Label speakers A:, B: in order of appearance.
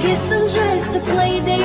A: guess I'm just a play day.